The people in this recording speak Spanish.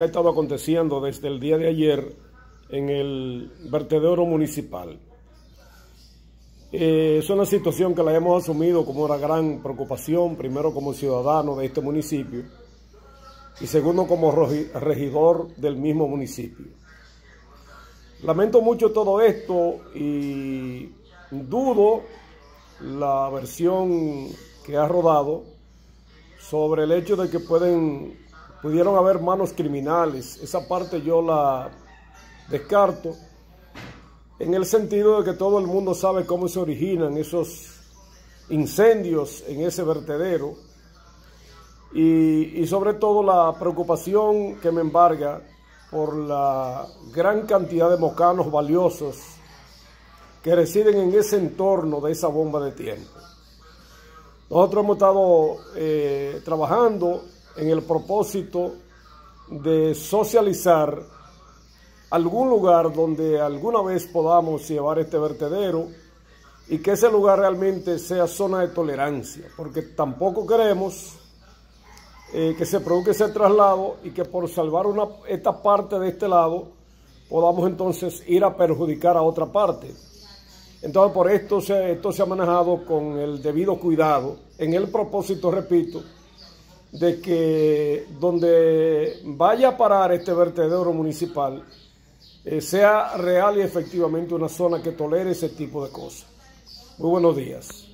ha estado aconteciendo desde el día de ayer en el vertedero municipal. Eh, es una situación que la hemos asumido como una gran preocupación, primero como ciudadano de este municipio y segundo como regidor del mismo municipio. Lamento mucho todo esto y dudo la versión que ha rodado sobre el hecho de que pueden pudieron haber manos criminales. Esa parte yo la descarto en el sentido de que todo el mundo sabe cómo se originan esos incendios en ese vertedero y, y sobre todo la preocupación que me embarga por la gran cantidad de mocanos valiosos que residen en ese entorno de esa bomba de tiempo. Nosotros hemos estado eh, trabajando en el propósito de socializar algún lugar donde alguna vez podamos llevar este vertedero y que ese lugar realmente sea zona de tolerancia, porque tampoco queremos eh, que se produzca ese traslado y que por salvar una, esta parte de este lado podamos entonces ir a perjudicar a otra parte. Entonces por esto se, esto se ha manejado con el debido cuidado, en el propósito, repito, de que donde vaya a parar este vertedero municipal eh, sea real y efectivamente una zona que tolere ese tipo de cosas. Muy buenos días.